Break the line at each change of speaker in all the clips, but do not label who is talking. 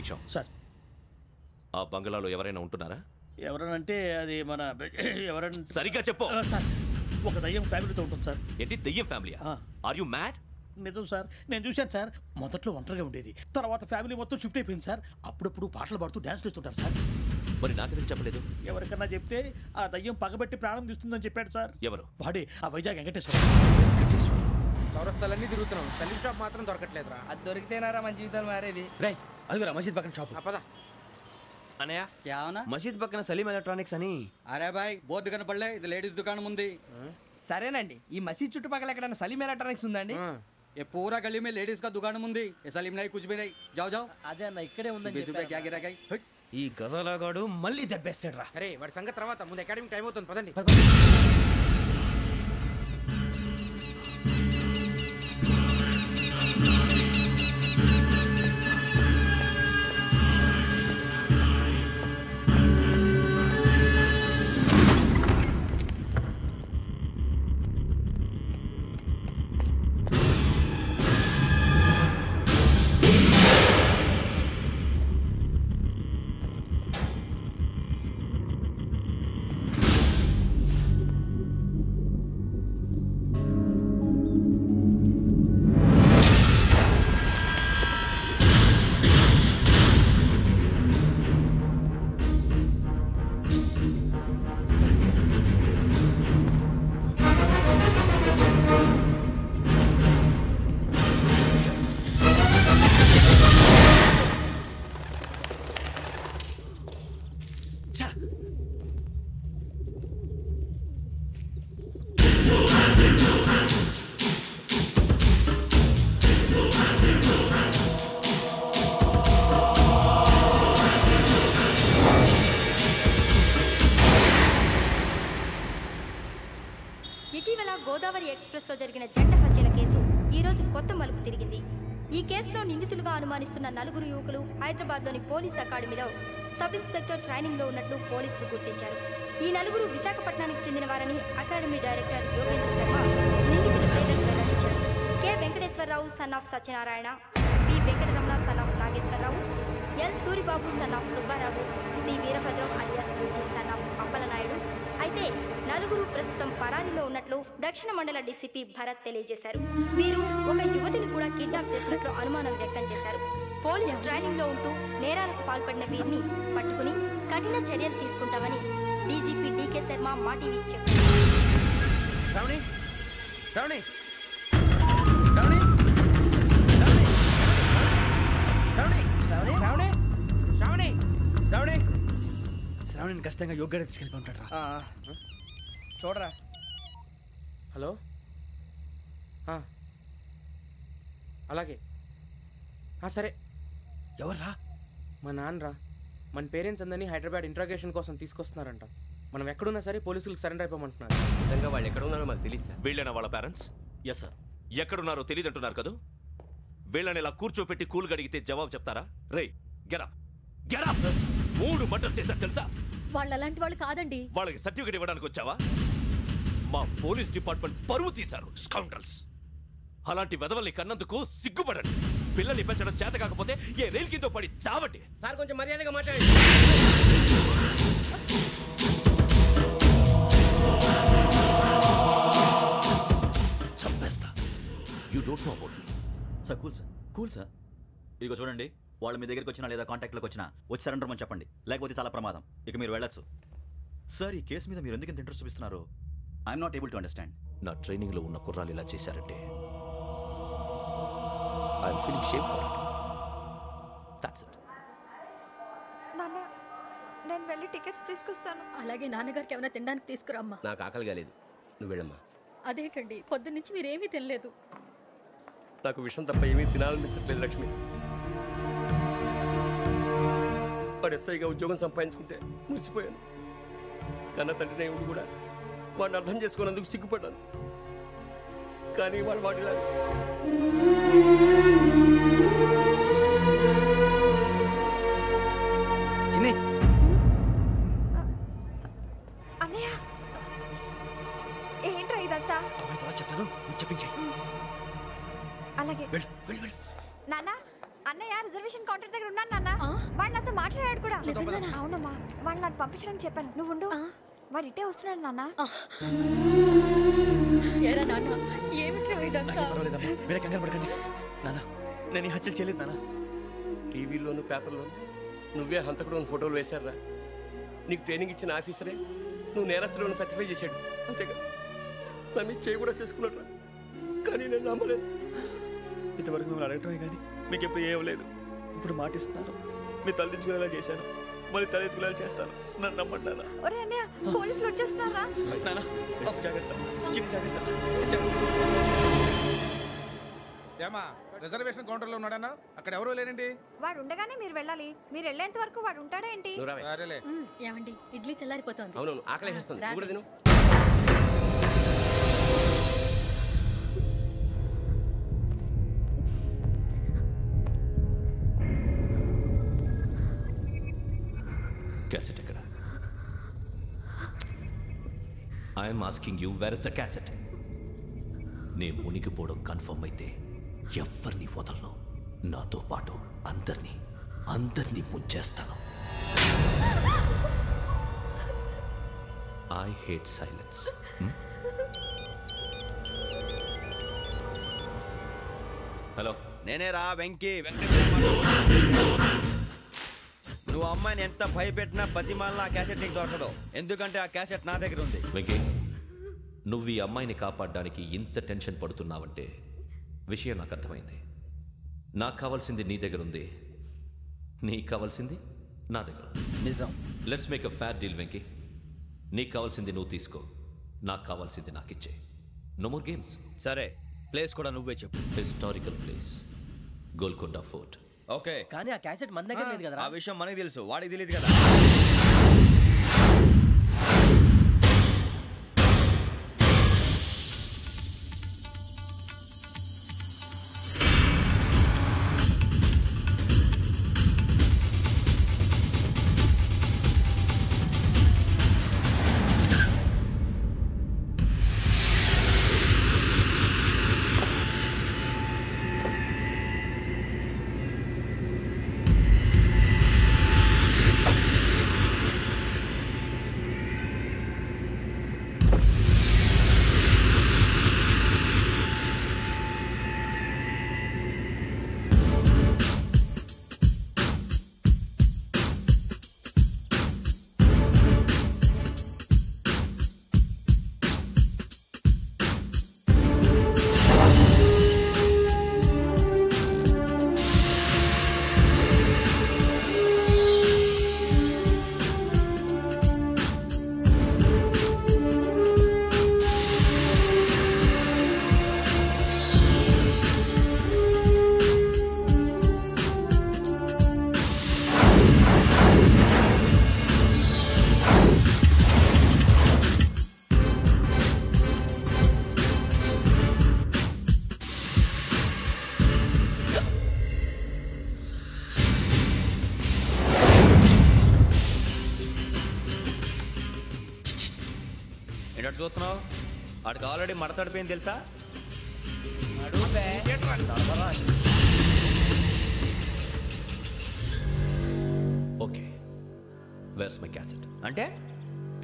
భిక్షం
sir.
ఆ బంగ్లాలో ఎవరైనా ఉంటున్నారా?
ఎవరనంటే అది మన ఎవరంటే
సరిగ్గా చెప్పు.
సార్ ఒక దయ్యం ఫ్యామిలీతో ఉంటుంది సార్.
ఏంటి దెయ్యం ఫ్యామిలీ. ఆర్ యు మ్యాడ్
నిజం సార్ నేను చూశాను సార్ మొదట్లో ఒంటరిగా ఉండేది. తర్వాత ఫ్యామిలీ మొత్తం షిఫ్ట్ అయిపోయింది సార్. అప్పుడప్పుడు పాటలు పాడుతూ డ్యాన్స్ చేస్తుంటారు సార్.
మరి నాకెందుకు చెప్పలేదు?
ఎవరికన్నా చెప్తే ఆ దయ్యం పగబెట్టి ప్రాణం తీస్తుందని చెప్పాడు సార్.
ఎవరు?
వాడే ఆ వైజాగ్ వెంకటేశ్వర.
చౌరస్తాలన్నీ తిరుగుతున్నాం. సలీం షాప్ మాత్రం దొరకట్లేదురా.
అది దొరికితేనారా మన జీవితాలు మారేది?
రే అదిగురా మసీద్ పక్కన షాప్
పద
అనయ్య
क्या होना
మసీద్ పక్కన సలీం ఎలక్ట్రానిక్స్ అని
అరే బాయ్ బోర్డు కనపడలే ఇది లేడీస్ దుకాణం ఉంది
సరేనండి ఈ మసీద్ చుట్టుపక్కల ఎక్కడైనా సలీం ఎలక్ట్రానిక్స్ ఉందండి
ये पूरा गली में लेडीज का दुकान मुंदी ये सलीम नहीं कुछ भी नहीं जाओ जाओ
అదే అన్న ఇక్కడే ఉందని
बीस रुपया क्या गिरा गई
ఈ గజాలగాడు మళ్ళీ దెబ్బేస్తాడు రా
సరే వాడి సంగతి తర్వాత ముందు అకాడమిక్ టైం అవుతుంది పదండి
పోలీస్ అకాడమీలో సబ్ ఇన్స్పెక్టర్ ట్రైనింగ్లో ఉన్నట్లు పోలీసులు గుర్తించారు. ఈ నలుగురు విశాఖపట్నానికి చెందిన వారని అకాడమీ డైరెక్టర్ యోగేంద్ర శర్మ నిందితుల పేర్లను వెల్లడించారు. K. Venkateswararao son of Satyanarayana P. Venkataramana son of Nageswararao L. Suribabu son of Subbarao C. Veerabhadram alias గురించి సన్ ఆఫ్ అప్పలనాయుడు. అయితే నలుగురు ప్రస్తుతం పరారీలో ఉన్నట్లు దక్షిణ మండల డీసీపీ భరత్ తెలియజేశారు. వీరు ఒక యువతిని కూడా కిడ్నాప్ చేసినట్లు అనుమానం వ్యక్తం చేశారు. పోలీస్ ట్రైనింగ్లో ఉంటూ నేరాలకు పాల్పడిన వీరిని పట్టుకుని కఠిన చర్యలు తీసుకుంటామని డీజీపీ డీకే శర్మ మా టీవీకి చెప్పారు.
శ్రావణిని ఖచ్చితంగా యోగ్యత తీసుకెళ్ళిపోతాడు రా
చూడరా.
హలో? అలాగే. సరే.
ఎవర్రా?
మా నాన్నరా. మన పేరెంట్స్ అందరినీ హైదరాబాద్ ఇంట్రాగేషన్ కోసం తీసుకొస్తున్నారంట. మనం ఎక్కడున్నా సరే పోలీసులకు సరెండర్ అయిపోమంటున్నారు.
నిజంగా వాళ్ళు ఎక్కడ ఉన్నారో మాకు తెలియదు సార్.
వీళ్ళేనా వాళ్ళ పేరెంట్స్
ఎస్ సార్
ఎక్కడున్నారో తెలియదంటున్నారు కదా? వీళ్ళని ఇలా కూర్చోపెట్టి కూల్ గడిగితే జవాబు చెప్తారా? రే గెరా గెరా మూడు మర్డర్స్ చేశారు తెలుసా?
వాళ్ళు అలాంటి వాళ్ళు కాదండి.
వాళ్ళకి సర్టిఫికేట్ ఇవ్వడానికి వచ్చావా? మా పోలీస్ డిపార్ట్మెంట్ పరువు తీశారు స్కౌండ్రల్స్ అలాంటి వెదవల్ని కన్నందుకు సిగ్గుపడండి. పిల్లల్ని పెంచడం చేత కాకపోతే ఏ రైలు కింద పడి చావండి.
సార్ కొంచెం మర్యాదగా మాట్లాడండి.
చంపేస్తా. You don't know about me
sir cool sir cool sir ఇదిగో చూడండి వాళ్ళు మీ దగ్గరికి వచ్చినా లేదా కాంటాక్ట్లోకి వచ్చినా వచ్చి సరెండర్ అని చెప్పండి. లేకపోతే చాలా ప్రమాదం. ఇక మీరు వెళ్ళొచ్చు. సార్ ఈ కేసు మీద మీరు ఎందుకు ఇంత ఇంట్రెస్ట్ చూపిస్తున్నారు? I'm not able to understand
నా ట్రైనింగ్లో ఉన్న కుర్రాలు ఇలా చేశారంటే I'm feeling shame for it that's it
నాన్న నేను వెళ్ళి టికెట్స్ తీసుకొస్తాను. అలాగే నాన్నగారికి ఏమైనా తినడానికి తీసుకురమ్మా.
నాకు ఆకలి కాలేదు. నువ్వు వెళ్ళమ్మా.
అదేంటండి? పొద్దున్నుంచి మీరేమీ తినలేదు.
నాకు విషయం తప్ప ఏమీ తినాలనిపించట్లేదు లక్ష్మి. వాడు ఎస్ఐగా ఉద్యోగం సంపాదించుకుంటే మురిసిపోయాను. కన్న తండ్రి ఉండి కూడా వాడిని అర్థం చేసుకున్నందుకు సిగ్గుపడ్డాను. కానీ వాడు
ఏంట్రా ఇదంతా?
చెప్తాను.
అలాగే. నాన్న అన్నయ్య రిజర్వేషన్ కౌంటర్ దగ్గర ఉన్నాను నాన్న. వాడు నాతో మాట్లాడాడు కూడా. అవునమ్మా వాడు నాకు పంపించడానికి చెప్పాను. నువ్వు ఉండు. వాడు ఇట్టే వస్తున్నాడు నాన్న.
ఏరా నాన్న? ఇదంతా
పర్వాలేదమ్మా మీరే కంగారు పడకండి. నాన్న నేను ఈ హత్యలు చేయలేదు నాన్న
టీవీలోను పేపర్లోను నువ్వే హంతకుడు అని ఫోటోలు వేశారా నీకు ట్రైనింగ్ ఇచ్చిన ఆఫీసరే నువ్వు నేరస్తులను సర్టిఫై చేశాడు. అంతేగా. నా మీద చేయి కూడా చేసుకున్నాడు కానీ నేను నమ్మలేదు.
ఇంతవరకు మిమ్మల్ని అడగటమే కానీ మీకు ఎప్పుడు ఏం లేదు. ఇప్పుడు మాటిస్తున్నాను మీ తలదించుకునేలా చేశాను. మళ్ళీ తలెత్తుకునేలా చేస్తాను. నన్ను నమ్మండి నాన్న.
ఒరే అన్నయ్య పోలీసులు వచ్చేస్తున్నారా?
నాన్న జాగ్రత్త. చిన్న జాగ్రత్త.
ఏమా రిజర్వేషన్ కౌంటర్లో ఉన్నాడన్నా? అక్కడ ఎవరూ లేరండి
వాడు ఉండగానే మీరు వెళ్ళాలి. మీరు వెళ్ళేంత వరకు వాడు ఉంటాడా ఏంటి.
సరేలే.
ఏమండి? ఇడ్లీ చల్లారిపోతోంది.
నువ్వు కూడా తిను.
I'm asking you where is the cassette నే మునిగిపోవడం కన్ఫర్మ్ అయితే ఎవరిని వదలను. నాతో పాటు అందరినీ అందరినీ ముంచేస్తాను. ఐ హేట్ సైలెన్స్ హలో
నేనే రా వెంకీ నువ్వు అమ్మాయిని ఎంత భయపెట్టినా బతిమాలినా ఆ క్యాసెట్ నీకు దొరకదు. ఎందుకంటే ఆ క్యాసెట్ నా దగ్గర ఉంది.
వెంకీ నువ్వు ఈ అమ్మాయిని కాపాడడానికి ఇంత టెన్షన్ పడుతున్నావంటే విషయం నాకు అర్థమైంది. నాకు కావాల్సింది నీ దగ్గర ఉంది. నీకు కావాల్సింది నా దగ్గర
నిజం.
Let's make a fair deal Venky. నీకు కావాల్సింది నువ్వు తీసుకో. నాకు కావాల్సింది నాకు ఇచ్చే. నో మోర్ గేమ్స్
సరే ప్లేస్ కూడా నువ్వే చెప్పు.
Historical place Golconda fort.
Okay.
కానీ ఆ క్యాసెట్ మన దగ్గర లేదు కదా
ఆ విషయం మనకి తెలుసు. వాడికి తెలియదు కదా. మడతడిపోయింది తెలుసా?
ఓకే. వేర్స్ మై క్యాసెట్
అంటే?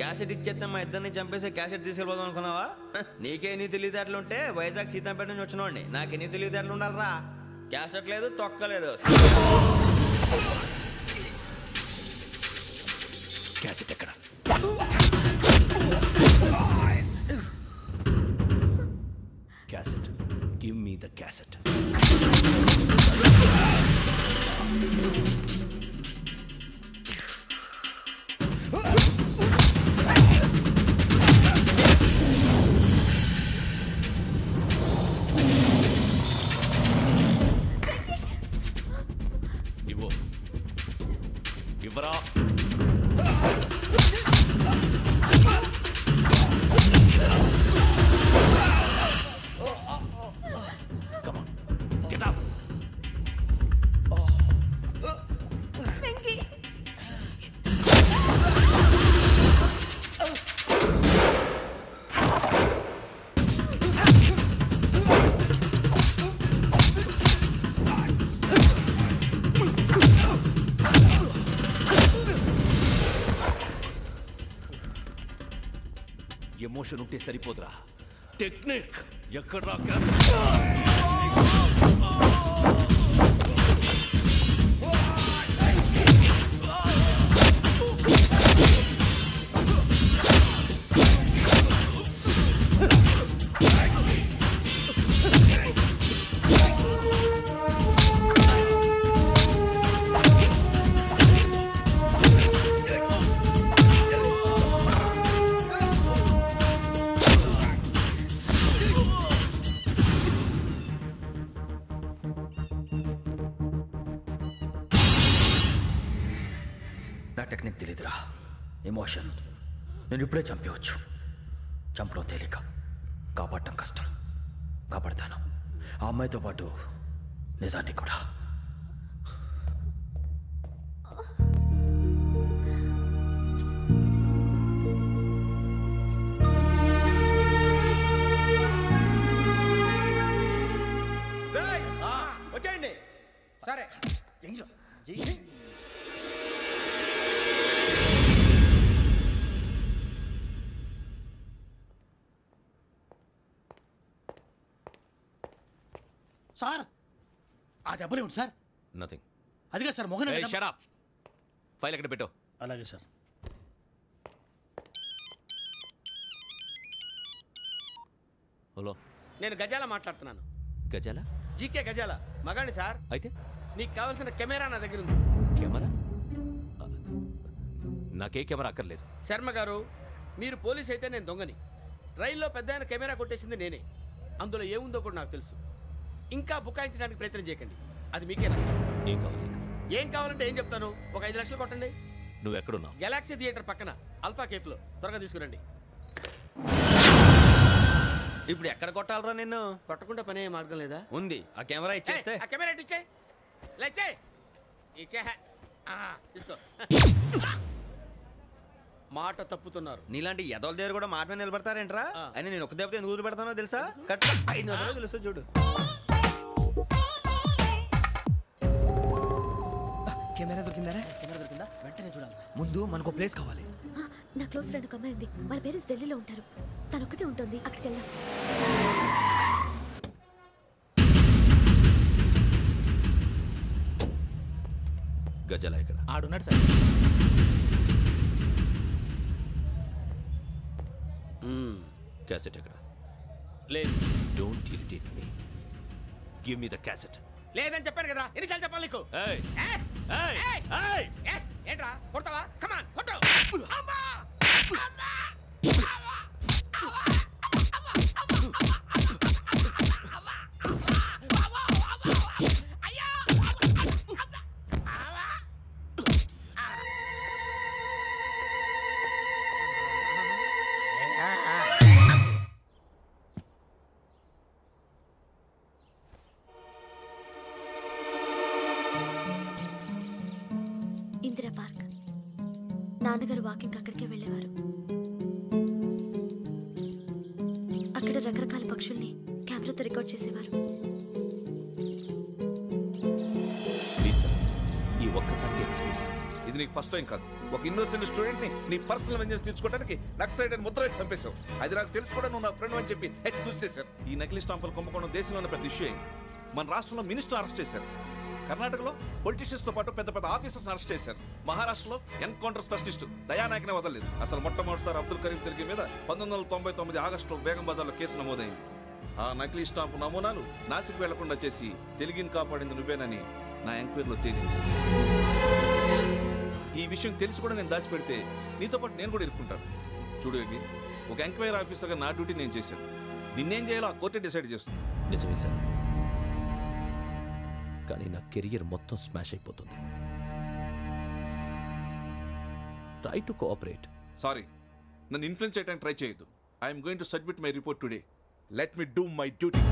క్యాసెట్ ఇచ్చేస్తే మా ఇద్దరిని చంపేసి క్యాసెట్ తీసుకెళ్ళిపోదాం అనుకున్నావా? నీకే ఎన్ని తెలివితేటలు ఉంటే వైజాగ్ సీతంపేట నుంచి వచ్చినోడిని నాకు ఎన్ని తెలివితేటలు ఉండాలిరా? క్యాసెట్ లేదు తొక్కలేదు
క్యాసెట్ ఎక్కడ? గివ్ మీ మోషన్ ఉంటే సరిపోదురా. టెక్నిక్ ఎక్కడ
ఎమోషన్ నేను ఇప్పుడే చంపేవచ్చు చంపడం తేలిక. కాపాడటం కష్టం. కాపాడతాను. ఆ అమ్మాయితో పాటు నిజాన్ని కూడా.
వచ్చేయండి. సరే.
సార్ దెబ్బలేమిటి సార్?
నథింగ్
అదిగా సార్ మొహన్
ఫైల్ ఎక్కడ పెట్టు?
అలాగే సార్.
హలో
నేను గజాల మాట్లాడుతున్నాను.
గజాల?
జీకే గజాల. మగాండి సార్.
అయితే?
నీకు కావాల్సిన కెమెరా నా దగ్గర ఉంది.
కెమెరా? నాకే కెమెరా అక్కర్లేదు.
శర్మ గారు మీరు పోలీస్ అయితే నేను దొంగని. రైల్లో పెద్ద ఆయన కెమెరా కొట్టేసింది నేనే. అందులో ఏముందో కూడా నాకు తెలుసు. ఇంకా బుకాయించడానికి ప్రయత్నం చేయకండి. అది మీకే నష్టం.
ఏం కావాలి నీకు?
ఏం కావాలంటే ఏం చెప్తాను? ఒక ఐదు లక్షలు కొట్టండి.
నువ్వు ఎక్కడున్నావు?
గెలాక్సీ థియేటర్ పక్కన అల్ఫా కేఫ్లో త్వరగా తీసుకురండి.
ఇప్పుడు ఎక్కడ కొట్టాలరా నిన్ను?
కొట్టకుండా పనే మార్గం లేదా?
ఉంది. ఆ కెమెరా ఇచ్చేస్తే.
ఏయ్, ఆ కెమెరా ఇటు ఇచ్చే లేచే ఇచ్చే ఆ, తీసుకో. మాట తప్పుతున్నారు.
నీలాంటి ఎదల దగ్గర కూడా మాట మీద నిలబడతారేంట్రా? అయినా నేను ఒక దెబ్బతో ఎందుకు ఊరు పెడతానో తెలుసా కట్ ఐదు నిమిషాలు తెలుసు చూడు.
కెమెరా దొరికిందా
కెమెరా దొరికిందా? వెంటనే చూడాలి.
ముందు మనకు ప్లేస్ కావాలి.
నా క్లోజ్ ఫ్రెండ్ ఒక అమ్మాయి ఉంది. వాళ్ళ పేరెంట్స్ ఢిల్లీలో ఉంటారు. తను ఒక్కతే ఉంటుంది. అక్కడికి వెళ్దాం.
గజాల ఎక్కడ
ఆడున్నాడు సార్.
క్యాసెట్ ఎక్కడ?
లేదు.
Don't irritate me give me the cassette
లేదని చెప్పాను కదా. ఎన్నిసార్లు చెప్పాలి నీకు? ఏంట్రా కొడతావా కమాన్ కొట్టు అమ్మా! అమ్మా!
నాన్నగారు వాకింగ్ అక్కడికే వెళ్ళేవారు. అక్కడ రకరకాల పక్షుల్ని కెమెరాతో రికార్డ్ చేసేవారు.
ఈ ఒక్కసారి ఎక్స్క్యూజ్.
ఇది నీకు ఫస్ట్ టైం కాదు. ఒక ఇన్నోసెంట్ స్టూడెంట్ని నీ పర్సనల్ వెంజెన్స్ తీర్చుకోవడానికి నక్సలైట్ అని ముద్ర వేసి చంపేశావు. అది నాకు తెలుసు కూడా నువ్వు నా ఫ్రెండ్ అని చెప్పి ఎక్స్క్యూజ్ చేశారు. ఈ నకిలీ స్టాంపులు కుంభకోణం దేశంలోనే పెద్ద ఇష్యూ అయింది. మన రాష్ట్రంలో మినిస్టర్ అరెస్ట్ చేశారు. కర్ణాటకలో పొలిటీషియన్స్తో పాటు పెద్ద పెద్ద ఆఫీసర్స్ అరెస్ట్ చేశారు. మహారాష్ట్రలో ఎన్కౌంటర్ స్పెషలిస్ట్ దయానాయకనే వదలలేదు. అసలు మొట్టమొదటిసారి అబ్దుల్ కరీం తిరిగి మీద పంతొమ్మిది వందల తొంభై తొమ్మిది ఆగస్టులో బేగం బజార్లో కేసు నమోదైంది. ఆ నకిలీ స్టాంపు నమూనాలు నాసిక్ వెళ్ళకుండా చేసి తెలుగుని కాపాడింది నువ్వేనని నా ఎంక్వైరీలో తేలింది. ఈ విషయం తెలిసి కూడా నేను దాచిపెడితే నీతో పాటు నేను కూడా ఇరుక్కుంటాను. చూడు యోగి ఒక ఎంక్వైరీ ఆఫీసర్గా నా డ్యూటీ నేను చేశాను. నిన్నేం చేయాలో ఆ కోర్టే డిసైడ్ చేస్తుంది.
నిజమే సార్. కానీ నా కెరియర్ మొత్తం స్మాష్ అయిపోతుంది. ట్రై టు కోఆపరేట్
సారీ నన్ను ఇన్ఫ్లుయెన్స్ చేయడానికి ట్రై చేయొద్దు. I'm going to submit my report today let me do my duty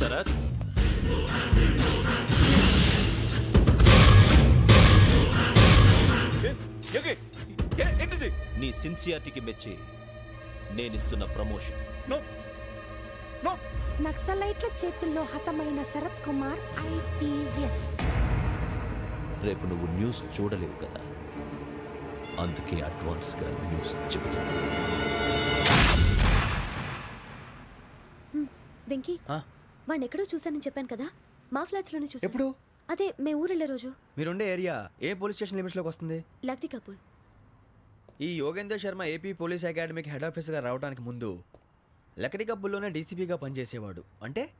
Sharath
ఏంటిది?
నీ సిన్సియారిటీకి మెచ్చి. నేనిస్తున్న ప్రమోషన్.
నో. నో.
నక్సలైట్ల చేతుల్లో హతమైన శరత్ కుమార్ ఐపీఎస్
రేపు నువ్వు న్యూస్ చూడలేవు కదా? అందుకే అడ్వాన్స్గా న్యూస్ చెబుతున్నా.
వెంకీ? వాడిని ఎక్కడో చూశానని చెప్పాను కదా? మా ఫ్లాట్స్లోనే చూసాను
ఎప్పుడు?
అదే మేము ఊరెళ్ళే రోజు.
మీరుండే ఏరియా ఏ పోలీస్ స్టేషన్ లిమిట్స్లోకి వస్తుంది?
లక్టీ కపూర్.
ఈ యోగేందర్ శర్మ ఏపీ పోలీస్ అకాడమీకి హెడ్ ఆఫీసర్గా రావడానికి ముందు లకడి కబ్బుల్లోనే డీసీపీగా పనిచేసేవాడు. అంటే?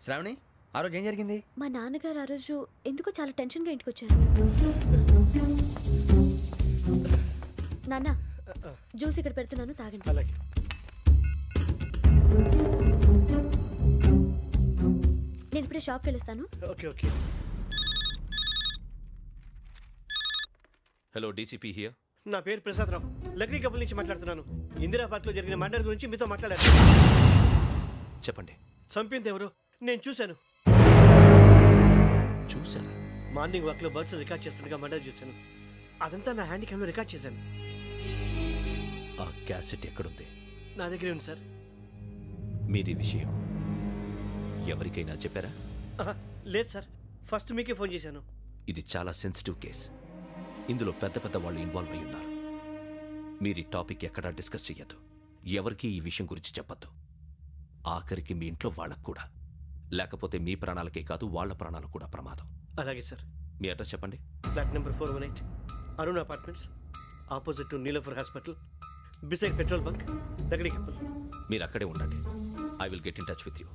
శ్రావణి ఆ రోజు ఏం జరిగింది?
మా నాన్నగారు ఆ రోజు ఎందుకో చాలా టెన్షన్గా ఇంటికి వచ్చారు. నాన్న జ్యూస్ ఇక్కడ పెడుతున్నాను తాగండి.
అలాగే.
నేను ఇప్పుడే షాప్కి వెళ్ళొస్తాను.
Okay okay.
Hello DCP here
నా పేరు ప్రసాదరావు లక్డీ కపుల్ నుంచి మాట్లాడుతున్నాను. ఇందిరా పార్క్లో జరిగిన మర్డర్ గురించి మీతో మాట్లాడారు
చెప్పండి.
చంపింది ఎవరు? నేను చూశాను.
చూశారా?
మార్నింగ్ వాక్లో బర్డ్స్ రికార్డ్ చేస్తుండగా మర్డర్ చూశాను. అదంతా నా హ్యాండ్ క్యామ్లో రికార్డ్ చేశాను.
ఆ క్యాసెట్ ఎక్కడుంది?
నా దగ్గరే ఉంది సార్.
మీది విషయం. ఎవరికైనా చెప్పారా?
లేదు సార్. ఫస్ట్ మీకే ఫోన్ చేశాను.
ఇది చాలా సెన్సిటివ్ కేస్. ఇందులో పెద్ద పెద్ద వాళ్ళు ఇన్వాల్వ్ అయి ఉన్నారు. మీరు ఈ టాపిక్ ఎక్కడా డిస్కస్ చెయ్యొద్దు. ఎవరికీ ఈ విషయం గురించి చెప్పొద్దు. ఆఖరికి మీ ఇంట్లో వాళ్ళకు కూడా. లేకపోతే మీ ప్రాణాలకే కాదు వాళ్ళ ప్రాణాలు కూడా ప్రమాదం.
అలాగే సార్.
మీ అడ్రస్ చెప్పండి.
Flat number four one eight. Arun apartments. Opposite to Niloufer hospital. Beside petrol bunk. దగ్గర కపుల్
మీరు అక్కడే ఉండండి. I will get in touch with
you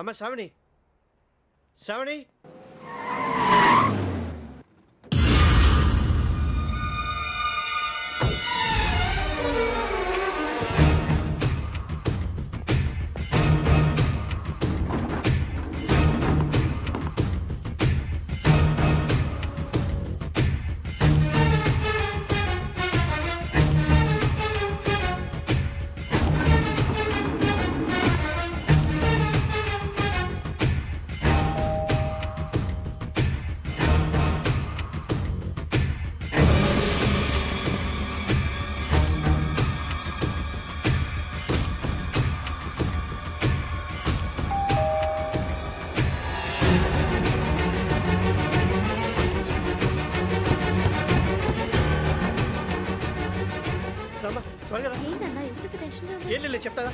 అమ్మ శ్రావణి శ్రావణి
టెన్షన్గా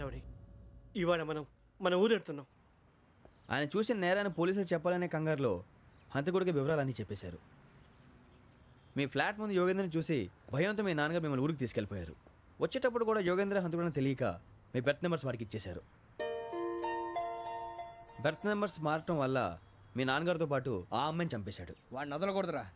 శ్రావణి ఇవాళ మనం మన ఊరు వెళ్తున్నాం
ఆయన చూసిన నేరాన్ని పోలీసులు చెప్పాలనే కంగారులో హంతకుడికి వివరాలన్నీ చెప్పేశారు. మీ ఫ్లాట్ ముందు యోగేంద్రని చూసి భయంతో మీ నాన్నగారు మిమ్మల్ని ఊరికి తీసుకెళ్ళిపోయారు. వచ్చేటప్పుడు కూడా యోగేంద్ర హంతకుడని తెలియక మీ బెర్త్ నెంబర్స్ వారికి ఇచ్చేశారు. బెర్త్ నెంబర్స్ మారటం వల్ల మీ నాన్నగారితో పాటు ఆ అమ్మాయిని చంపేశాడు.
వాడిని వదలకూడదురా.